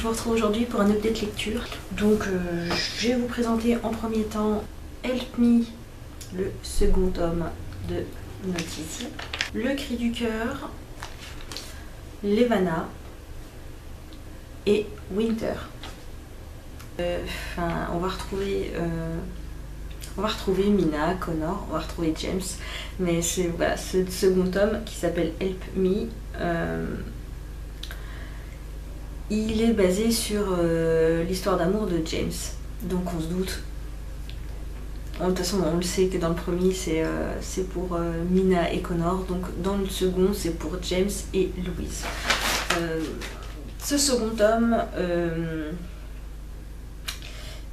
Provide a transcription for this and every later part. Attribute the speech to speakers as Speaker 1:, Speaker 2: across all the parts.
Speaker 1: Je vous retrouve aujourd'hui pour un update lecture. Donc euh, je vais vous présenter en premier temps Help Me, le second tome de Notice, Le cri du cœur, Levana et Winter. Euh, on va retrouver... euh, on va retrouver Mina, Connor, on va retrouver James, mais c'est voilà, ce second tome qui s'appelle Help Me. Il est basé sur euh, l'histoire d'amour de James. Donc on se doute. De toute façon, on le sait que dans le premier, c'est euh, pour euh, Mina et Connor. Donc dans le second, c'est pour James et Louise. Ce second tome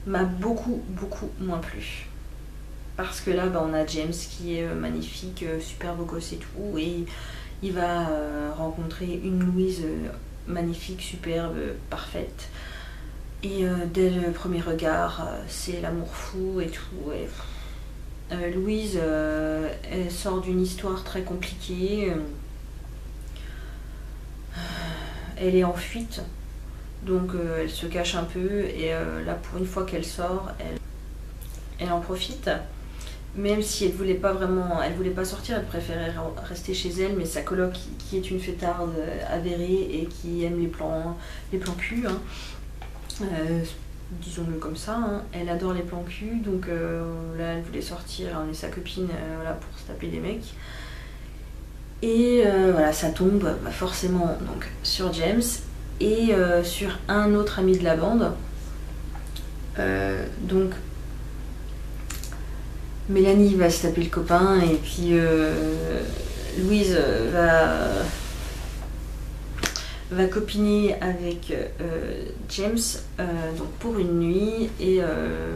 Speaker 1: m'a beaucoup, beaucoup moins plu. Parce que là, bah, on a James qui est magnifique, super beau gosse et tout. Et il va rencontrer une Louise magnifique, superbe, parfaite. Et euh, dès le premier regard, euh, c'est l'amour fou et tout. Euh, Louise, elle sort d'une histoire très compliquée. Elle est en fuite, donc elle se cache un peu. Et là, pour une fois qu'elle sort, elle en profite. Même si elle voulait pas vraiment, elle voulait pas sortir, elle préférait re- rester chez elle. Mais sa coloc, qui, est une fêtarde euh, avérée et qui aime les plans, les plans cul, hein, euh, disons-le comme ça, hein, elle adore les plans cul. Donc euh, là, elle voulait sortir, emmener sa copine, euh, voilà, pour se taper des mecs. Et voilà, ça tombe bah, forcément donc sur James et sur un autre ami de la bande. Donc Mélanie va se taper le copain et puis euh, Louise va copiner avec euh, James euh, pour une nuit et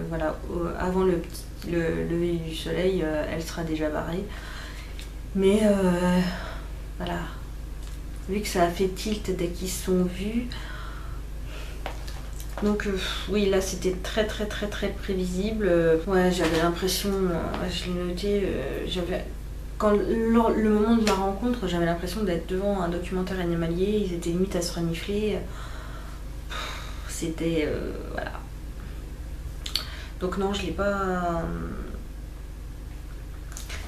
Speaker 1: voilà avant le, lever du soleil elle sera déjà barrée. Mais voilà. Vu que ça a fait tilt dès qu'ils sont vus donc euh, oui là c'était très très très très prévisible. Euh, ouais j'avais l'impression euh, je l'ai noté j'avais quand le moment de la rencontre j'avais l'impression d'être devant un documentaire animalier ils étaient limite à se renifler. C'était voilà. Donc non je l'ai pas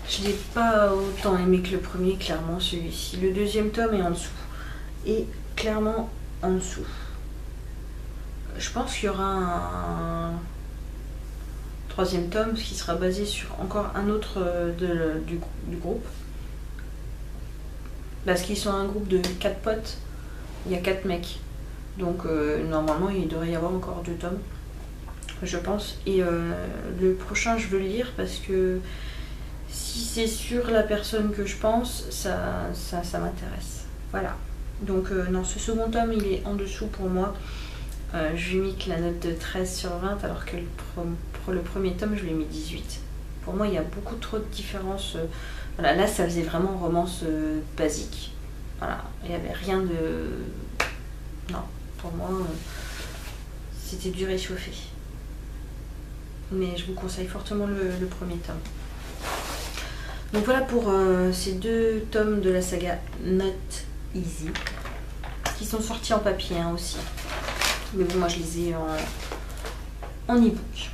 Speaker 1: je l'ai pas autant aimé que le premier clairement celui-ci. Le deuxième tome est en dessous. Et clairement en dessous je pense qu'il y aura un troisième tome qui sera basé sur encore un autre euh, du, groupe. Parce qu'ils sont un groupe de quatre potes, il y a quatre mecs. Donc euh, normalement il devrait y avoir encore deux tomes, je pense. Et euh, le prochain je veux le lire parce que si c'est sur la personne que je pense, ça, ça, m'intéresse. Voilà. Donc non, ce second tome il est en dessous pour moi. Euh, je lui ai mis que la note de 13 sur 20 alors que le, le premier tome je lui ai mis 18. Pour moi il y a beaucoup trop de différences. euh, voilà, là ça faisait vraiment romance euh, basique. Voilà, il n'y avait rien de... Non, pour moi c'était du réchauffé. Mais je vous conseille fortement le, premier tome. Donc voilà pour ces deux tomes de la saga Not Easy qui sont sortis en papier hein, aussi. Mais bon, moi je les ai en, e-book.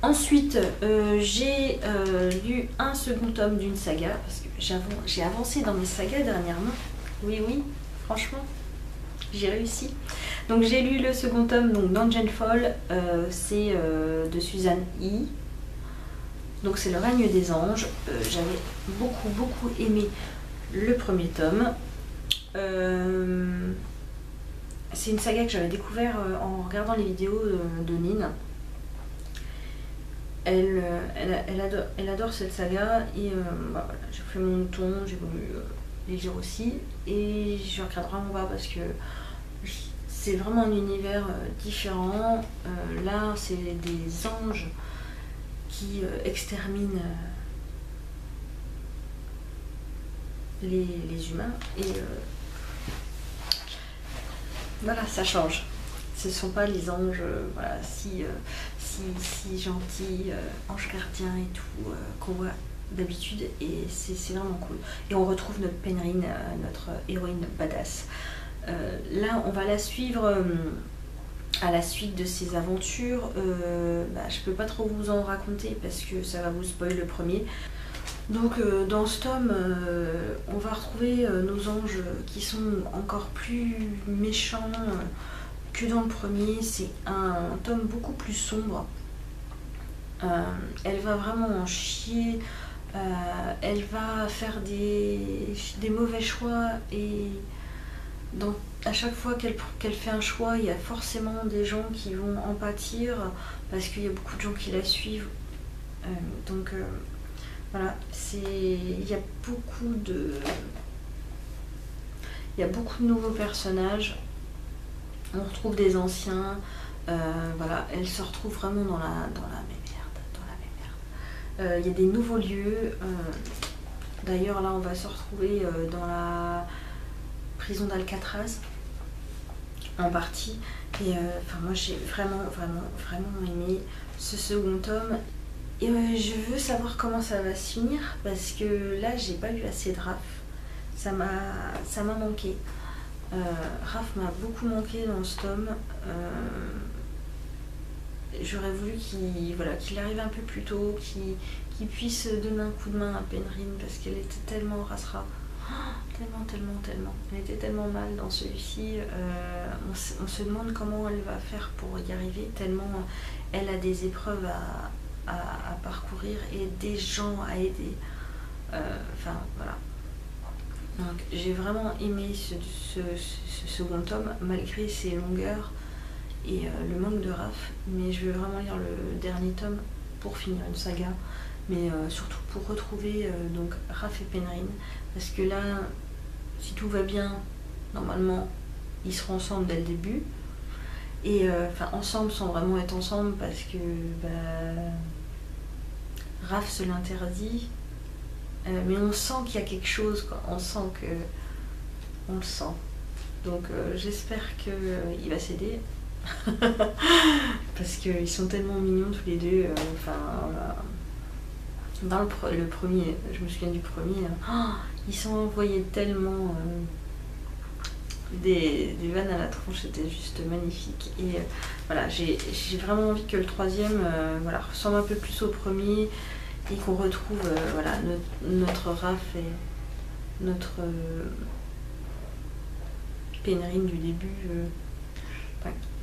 Speaker 1: Ensuite, euh, j'ai euh, lu un second tome d'une saga, parce que j'ai avancé dans mes sagas dernièrement. Oui, oui, franchement, j'ai réussi. Donc j'ai lu le second tome, donc Dungeon Fall, euh, c'est euh, de Suzanne E. Donc c'est le règne des anges. J'avais beaucoup, beaucoup aimé le premier tome. C'est une saga que j'avais découvert euh, en regardant les vidéos de Nine. Elle, euh, elle, adore, cette saga et euh, bah, j'ai fait mon ton, j'ai voulu les lire aussi et je regarde vraiment pas parce que c'est vraiment un univers différent. Là, c'est des anges qui exterminent les, humains voilà, ça change. Ce ne sont pas les anges euh, si, euh, si, si gentils, euh, anges gardiens et tout, euh, qu'on voit d'habitude. Et c'est vraiment cool. Et on retrouve notre Penrine, euh, notre héroïne badass. là, on va la suivre à la suite de ses aventures. Bah, je peux pas trop vous en raconter parce que ça va vous spoiler le premier. Donc dans ce tome, on va retrouver nos anges qui sont encore plus méchants que dans le premier. C'est un tome beaucoup plus sombre. elle va vraiment en chier euh, elle va faire des, mauvais choix et à chaque fois qu'elle fait un choix, il y a forcément des gens qui vont en pâtir parce qu'il y a beaucoup de gens qui la suivent. Euh, donc euh, voilà, il y a beaucoup de il y a beaucoup de nouveaux personnages. On retrouve des anciens. voilà, elle se retrouve vraiment dans la, dans la euh, il y a des nouveaux lieux. Euh, d'ailleurs, là, on va se retrouver euh, dans la prison d'Alcatraz, en partie. Et enfin, moi, j'ai vraiment, vraiment, vraiment aimé ce second tome. Et je veux savoir comment ça va se finir parce que là, j'ai pas eu assez de Raph. Ça m'a manqué. Raph m'a beaucoup manqué dans ce tome j'aurais voulu qu'il voilà, arrive un peu plus tôt, qu'il puisse donner un coup de main à Penrine parce qu'elle était tellement rasera. tellement, tellement, tellement. Elle était tellement mal dans celui-ci. Euh, on, se demande comment elle va faire pour y arriver, tellement elle a des épreuves à, parcourir et des gens à aider. Euh, enfin, voilà. Donc j'ai vraiment aimé ce, second tome, malgré ses longueurs et euh, le manque de Raph. Mais je vais vraiment lire le dernier tome pour finir une saga, mais euh, surtout pour retrouver donc Raph et Penrine, parce que là, si tout va bien, normalement, ils seront ensemble dès le début. Et enfin, ensemble sans vraiment être ensemble parce que bah, Raph se l'interdit. mais on sent qu'il y a quelque chose, quoi. on sent que. On le sent. Donc j'espère qu'il va céder. Parce qu'ils sont tellement mignons tous les deux. Euh, enfin, dans le, premier, je me souviens du premier, hein. oh, ils sont envoyés tellement euh, des, vannes à la tronche, c'était juste magnifique. Et euh, voilà, j'ai vraiment envie que le troisième voilà, ressemble un peu plus au premier et qu'on retrouve voilà, notre, Raph et notre Pénérine du début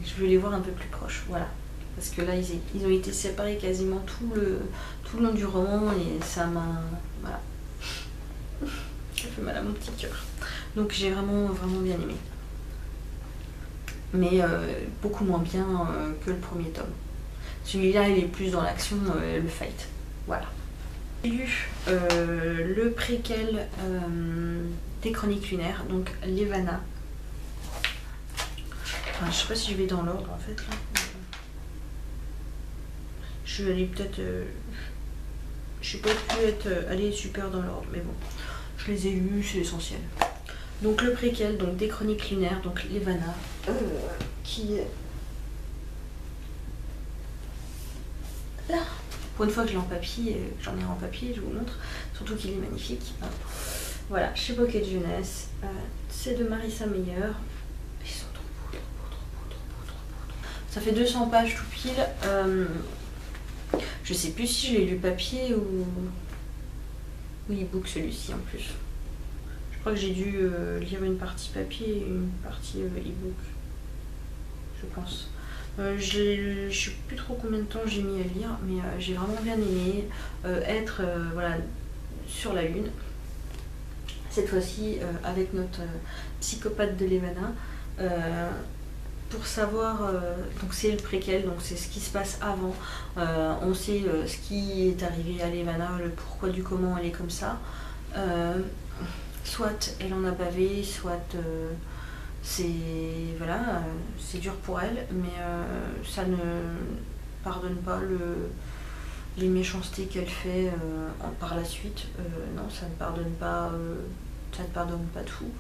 Speaker 1: je veux les voir un peu plus proches, voilà. Parce que là, ils, ont été séparés quasiment tout le, tout le long du roman et ça m'a... Voilà. Ça fait mal à mon petit cœur. Donc j'ai vraiment, vraiment bien aimé. Mais euh, beaucoup moins bien euh, que le premier tome. Celui-là, il est plus dans l'action, euh, le fight. Voilà. J'ai lu le préquel des chroniques lunaires, donc Levana je sais pas si je vais dans l'ordre en fait. Je vais aller peut-être. Je sais pas pu être aller super dans l'ordre, mais bon. Je les ai lus, c'est l'essentiel. Donc le préquel, donc des chroniques lunaires, donc Levana, euh, qui est là. Pour une fois que je l'ai en papier, j'en ai en papier, je vous montre. Surtout qu'il est magnifique. Voilà, chez Pocket Jeunesse. c'est de Marissa Meyer. Ça fait 200 pages tout pile. Euh, je sais plus si je l'ai lu papier ou, ou e-book celui-ci en plus. Je crois que j'ai dû euh, lire une partie papier une partie euh, e-book. Je pense. je ne sais plus trop combien de temps j'ai mis à lire, mais j'ai vraiment bien aimé être voilà, sur la lune. Cette fois-ci avec notre psychopathe de Levana pour savoir, euh, donc c'est le préquel, donc c'est ce qui se passe avant. Euh, on sait euh, ce qui est arrivé à Levana, le pourquoi du comment elle est comme ça. Soit elle en a bavé, soit c'est voilà, c'est dur pour elle, mais ça ne pardonne pas le, les méchancetés qu'elle fait par la suite. non, ça ne pardonne pas, ça ne pardonne pas tout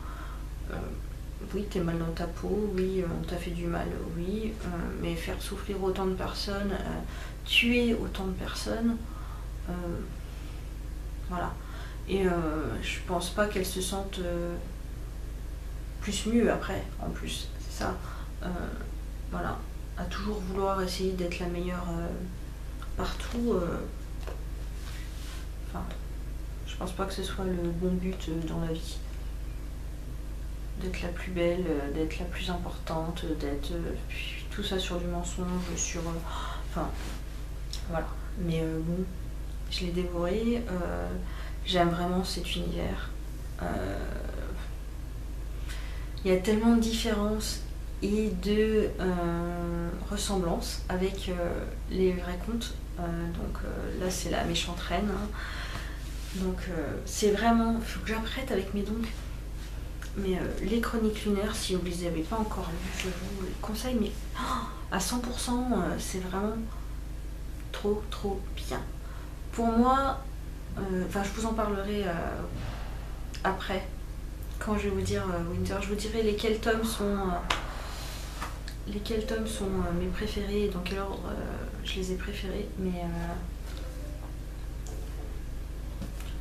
Speaker 1: oui, t'es mal dans ta peau, oui, euh, on t'a fait du mal, oui, euh, mais faire souffrir autant de personnes, euh, tuer autant de personnes, voilà. Et je pense pas qu'elle se sente plus mieux après, en plus, c'est ça. voilà, à toujours vouloir essayer d'être la meilleure partout. Enfin, je pense pas que ce soit le bon but dans la vie d'être la plus belle, euh, d'être la plus importante, d'être euh, tout ça sur du mensonge, sur. Euh, enfin, voilà. Mais bon, je l'ai dévoré. J'aime vraiment cet univers. Il y a tellement de différences et de ressemblances avec les vrais contes. donc là, c'est la méchante reine. Hein. Donc c'est vraiment. Il faut que j'apprête avec mes dons mais euh, les chroniques lunaires, si vous ne les avez pas encore lues, je vous les conseille, mais oh, à 100%, euh, c'est vraiment trop, trop bien. Pour moi, euh, enfin, je vous en parlerai après, quand je vais vous dire Winter, je vous dirai lesquels tomes sont, lesquels tomes sont mes préférés et dans quel ordre je les ai préférés, mais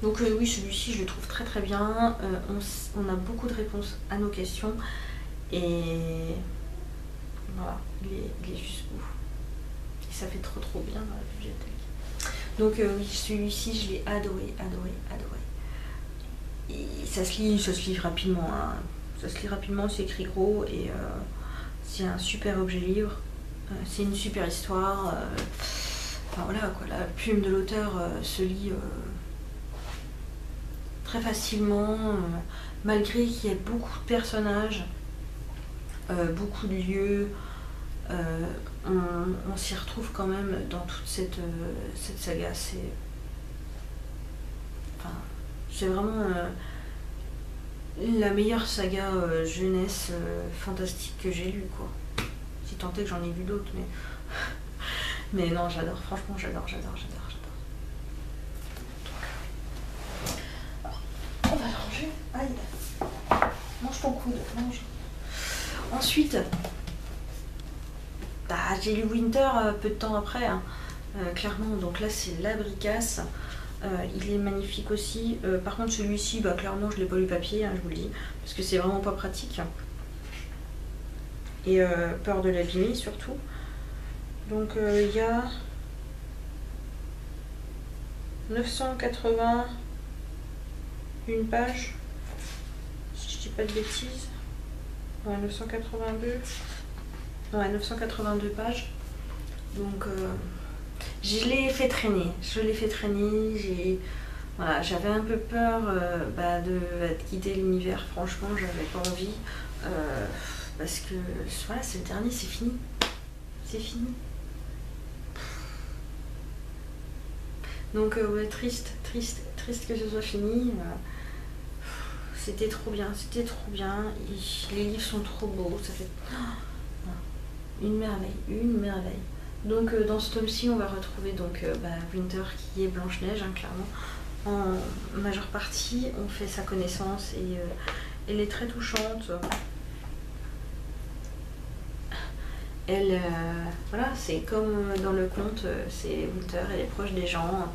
Speaker 1: donc euh, oui, celui-ci, je le trouve très très bien. Euh, on, a beaucoup de réponses à nos questions. Et voilà, il est, juste beau. Et ça fait trop trop bien dans la bibliothèque. Donc euh, oui, celui-ci, je l'ai adoré, adoré, adoré. Et ça se lit, ça se lit rapidement. Hein. Ça se lit rapidement, c'est écrit gros et c'est un super objet livre. c'est une super histoire. enfin voilà quoi, la plume de l'auteur se lit facilement, euh, malgré qu'il y ait beaucoup de personnages, euh, beaucoup de lieux. Euh, on, s'y retrouve quand même dans toute cette, cette saga. C'est enfin, vraiment la meilleure saga jeunesse fantastique que j'ai lue. Quoi. Si tant est que j'en ai vu d'autres, mais... mais non, j'adore, franchement, j'adore, j'adore, j'adore. Aïe. Mange ton coude, mange. Ensuite, bah, j'ai lu Winter euh, peu de temps après, hein. euh, clairement. Donc là, c'est la bricasse. Euh, il est magnifique aussi. par contre, celui-ci, bah, clairement, je ne l'ai pas lu papier, hein, je vous le dis, parce que c'est vraiment pas pratique. Et peur de l'abîmer surtout. Donc il y a 980 une page pas de bêtises. Ouais, 982. Ouais, 982 pages. Donc, euh, je l'ai fait traîner. Je l'ai fait traîner. Voilà, j'avais un peu peur euh, bah, de, quitter l'univers, franchement, j'avais pas envie. Euh, parce que voilà, c'est le dernier, c'est fini. C'est fini. Donc ouais, triste, triste, triste que ce soit fini. C'était trop bien, c'était trop bien. Les livres sont trop beaux, ça fait une merveille, une merveille. Donc euh, dans ce tome-ci, on va retrouver donc euh, bah, Winter qui est Blanche-Neige, hein, clairement. En majeure partie, on fait sa connaissance et euh, elle est très touchante. Elle, voilà, c'est comme dans le conte, c'est Winter, elle est proche des gens.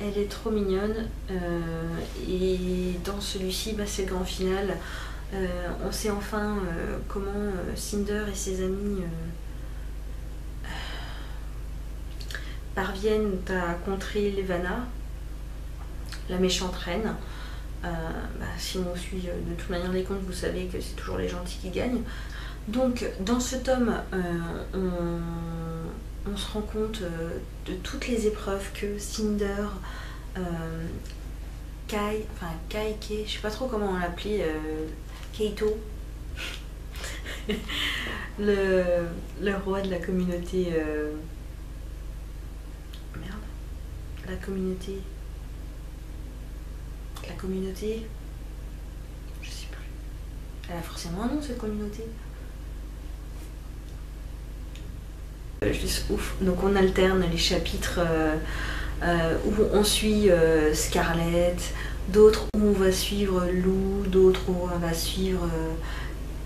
Speaker 1: Elle est trop mignonne. Et dans celui-ci, bah, c'est le grand final. Euh, on sait enfin euh, comment Cinder et ses amis parviennent à contrer Levana, la méchante reine. Bah, si on suit de toute manière les contes, vous savez que c'est toujours les gentils qui gagnent. Donc dans ce tome, on se rend compte euh, de toutes les épreuves que Cinder, euh, Kai, enfin Kai, Kei, je sais pas trop comment on l'appelait, euh, Keito, le, le, roi de la communauté. Euh, merde, la communauté. La communauté. Je sais plus. Elle a forcément un nom cette communauté. Juste ouf. Donc on alterne les chapitres euh, euh, où on suit Scarlett, d'autres où on va suivre Lou, d'autres où on va suivre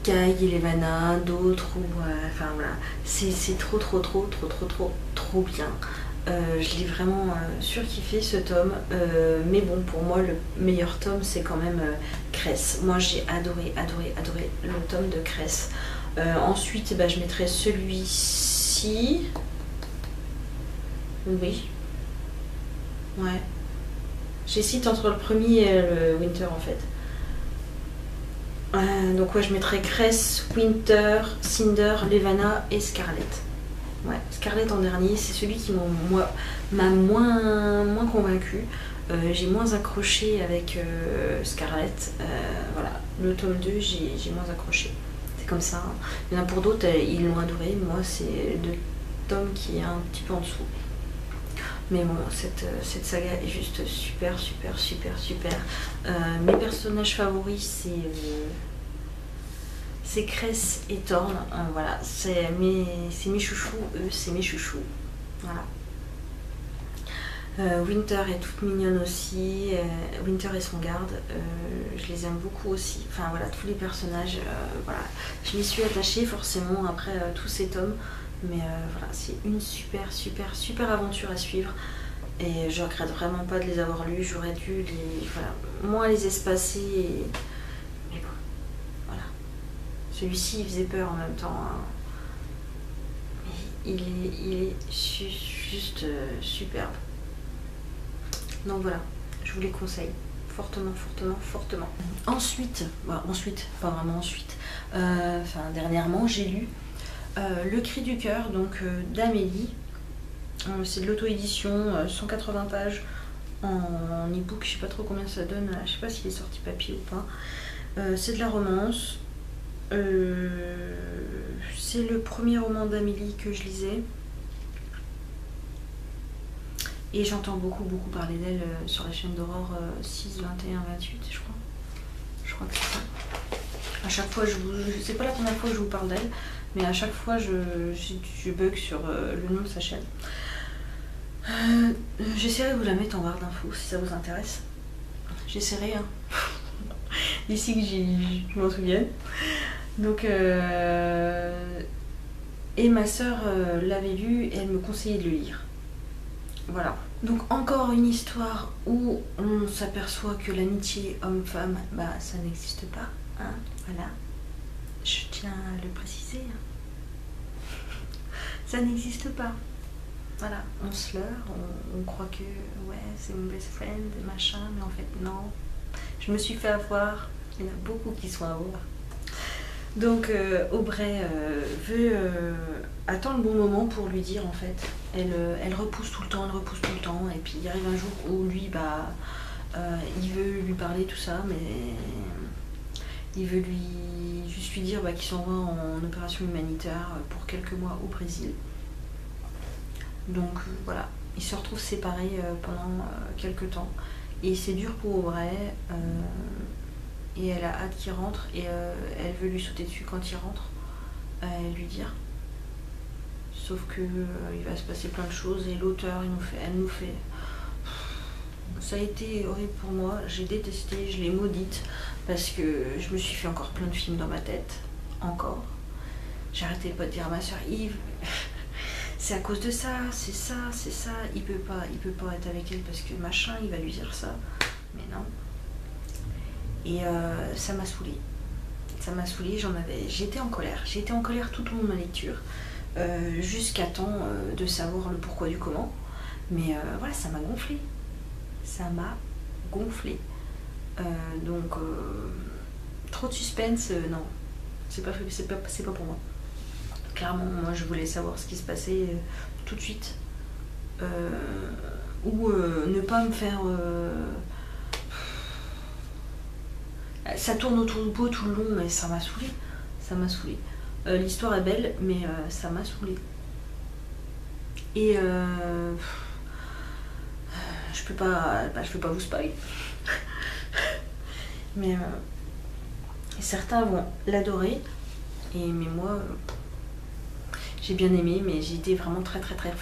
Speaker 1: Kai et Levana, d'autres où... enfin voilà, c'est trop trop trop trop trop trop trop bien. je l'ai vraiment surkiffé ce tome. mais bon, pour moi, le meilleur tome, c'est quand même Cress. Moi, j'ai adoré, adoré, adoré le tome de Cress. ensuite, bah, je mettrai celui-ci. Oui. Ouais. J'hésite entre le premier et le Winter en fait. Euh, donc ouais, je mettrais Cress, Winter, Cinder, Levana et Scarlett. Ouais, Scarlett en dernier, c'est celui qui m'a moins, moins convaincu. Euh, j'ai moins accroché avec euh, Scarlett. voilà, le tome 2, j'ai moins accroché. C'est comme ça. Hein. Il y en a pour d'autres, ils l'ont adoré. Moi, c'est le tome qui est un petit peu en dessous. Mais bon, cette, cette saga est juste super, super, super, super. Euh, mes personnages favoris, c'est euh, c'est Cress et Thorn. Euh, voilà, c'est mes, mes chouchous, eux, c'est mes chouchous. Voilà. Winter est toute mignonne aussi. Winter et son garde, je les aime beaucoup aussi. Enfin voilà, tous les personnages, voilà. Je m'y suis attachée forcément après tous ces tomes. Mais euh, voilà, c'est une super, super, super aventure à suivre. Et je regrette vraiment pas de les avoir lus. J'aurais dû les, voilà, moins les espacer. Mais bon, voilà. Celui-ci, il faisait peur en même temps. Hein. Il est, il est juste euh, superbe. Donc voilà, je vous les conseille fortement, fortement, fortement. Ensuite, bah, ensuite, pas vraiment ensuite, euh, enfin dernièrement, j'ai lu le cri du cœur, donc euh, d'Amélie. Euh, c'est de l'auto-édition, 180 pages en, e-book. Je sais pas trop combien ça donne. Je sais pas s'il est sorti papier ou pas. c'est de la romance. c'est le premier roman d'Amélie que je lisais. Et j'entends beaucoup, beaucoup parler d'elle sur la chaîne d'Aurore 6, 21, 28, je crois. Je crois que c'est ça. À chaque fois, je vous. C'est pas la première fois que je vous parle d'elle. Mais à chaque fois, je, bug sur euh, le nom de sa chaîne. Euh, j'essaierai de vous la mettre en barre d'infos si ça vous intéresse. J'essaierai, hein. D'ici que je m'en souvienne. Donc, euh, et ma soeur l'avait lu et elle me conseillait de le lire. Voilà. Donc encore une histoire où on s'aperçoit que l'amitié homme-femme, bah ça n'existe pas. Hein, voilà. Je tiens à le préciser. Hein. Ça n'existe pas. Voilà, on se leurre, on, croit que ouais, c'est mon best friend, machin, mais en fait non. Je me suis fait avoir, il y en a beaucoup qui sont à avoir. Donc euh, Aubrey euh, veut euh, attendre le bon moment pour lui dire en fait. Elle, elle repousse tout le temps, elle repousse tout le temps, et puis il arrive un jour où lui bah il veut lui parler tout ça, mais il veut lui juste lui dire bah, qu'il s'en va en opération humanitaire pour quelques mois au Brésil. Donc euh, voilà, ils se retrouvent séparés euh, pendant euh, quelques temps. Et c'est dur pour Aubrey. et elle a hâte qu'il rentre. Et elle veut lui sauter dessus quand il rentre. et lui dire. Sauf que il va se passer plein de choses. Et l'auteur, elle nous fait. Ça a été horrible pour moi. J'ai détesté, je l'ai maudite parce que je me suis fait encore plein de films dans ma tête, encore. J'arrêtais pas de dire à ma soeur Yves, c'est à cause de ça, c'est ça, c'est ça. Il peut pas, il peut pas être avec elle parce que machin, il va lui dire ça. Mais non. Et euh, ça m'a saoulée. Ça m'a saoulée, j'en avais. J'étais en colère. J'étais en colère tout au long de ma lecture. Euh, jusqu'à temps euh, de savoir le pourquoi du comment. Mais voilà, ça m'a gonflé. Ça m'a gonflé. Euh, donc, euh, trop de suspense, euh, non. C'est pas, pas, pas pour moi. Clairement, moi, je voulais savoir ce qui se passait tout de suite. ou ne pas me faire ça tourne autour du pot tout le long, mais ça m'a saoulé. Ça m'a saoulé. L'histoire est belle, mais ça m'a saoulé. Et je peux pas, bah, je peux pas vous spoiler. Mais euh, certains vont l'adorer. Et mais moi, euh, j'ai bien aimé, mais j'ai été vraiment très très très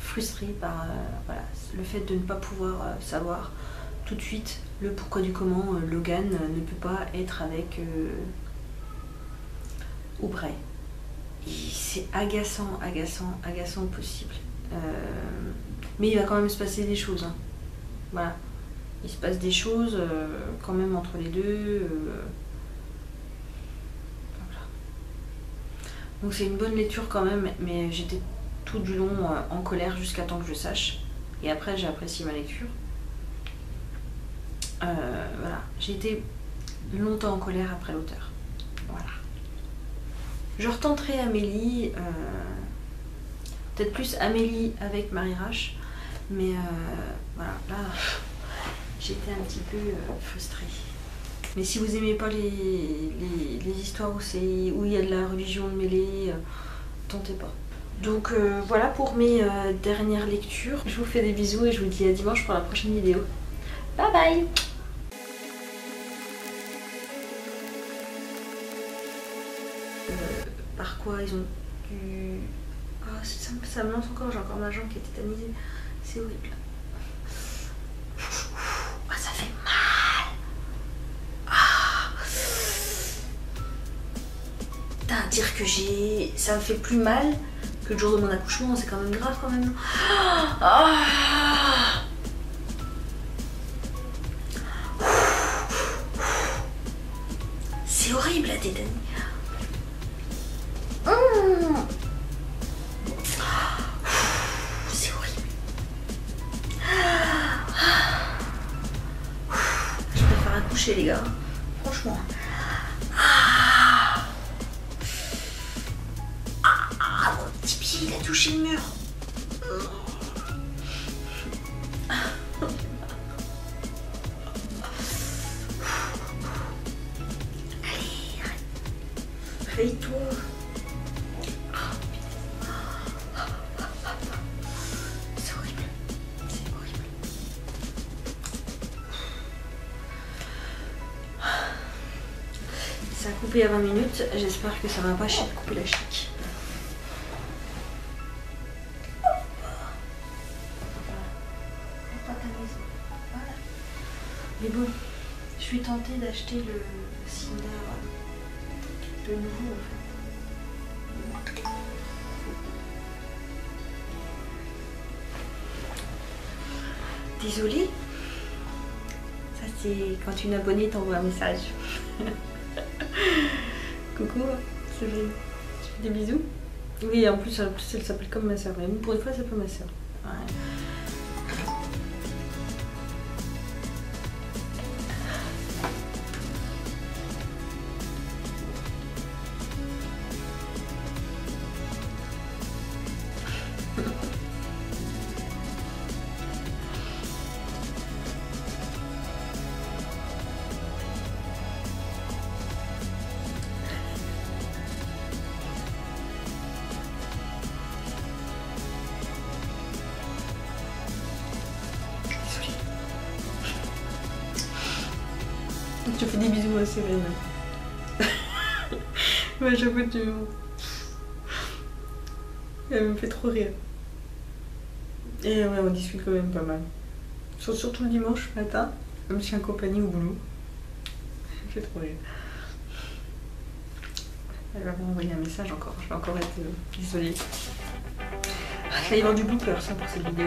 Speaker 1: frustrée par euh, le fait de ne pas pouvoir savoir tout de suite le pourquoi du comment Logan ne peut pas être avec Aubrey. C'est agaçant, agaçant, agaçant possible. Mais il va quand même se passer des choses. hein. Voilà. Il se passe des choses euh, quand même entre les deux. euh. Voilà. Donc c'est une bonne lecture quand même, mais j'étais tout du long euh, en colère jusqu'à temps que je sache. Et après j'ai apprécié ma lecture. Voilà. J'ai été longtemps en colère après l'auteur. Voilà. Je retenterai Amélie. Peut-être plus Amélie avec Marie Rache. Mais euh, voilà, là, j'étais un petit peu euh, frustrée. Mais si vous aimez pas les, les, histoires où, il y a de la religion mêlée, euh, tentez pas. Donc voilà pour mes dernières lectures. Je vous fais des bisous et je vous dis à dimanche pour la prochaine vidéo. Bye bye Par quoi ils ont dû... Ah, ça, me- ça me lance encore, j'ai encore ma jambe qui est tétanisée. C'est horrible. Ah, ça fait mal. Ah. Putain, dire que j'ai. Ça me fait plus mal que le jour de mon accouchement, c'est quand même grave quand même. Ah. C'est horrible la tétanie. Réveille-toi. C'est horrible. C'est horrible. Ça a coupé à 20 minutes. J'espère que ça va pas chier de couper la chic. Mais bon, je suis tentée d'acheter le de nouveau en fait. Désolée. Ça c'est quand une abonnée t'envoie un message. Coucou, c'est vrai. Tu fais des bisous? Oui, en plus, en plus elle s'appelle comme ma soeur. Pour une fois, elle s'appelle ma soeur. Ouais. Ouais, j'avoue, tu. Elle me fait trop rire. Et ouais, on discute quand même pas mal. Sur- Surtout le dimanche matin, comme suis en compagnie au boulot. Elle me fait trop rire. Elle va m'envoyer un message encore. Je vais encore être euh, désolée. Ah, Il va y avoir du blooper ça pour cette vidéo.